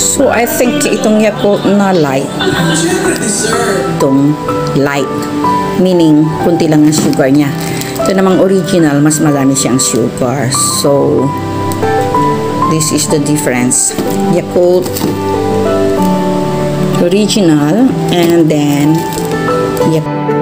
So, I think itong Yakult na light, itong light, meaning kunti lang ang sugar niya. Ito namang original, mas marami siyang sugar. So, this is the difference. Yakult original and then Yakult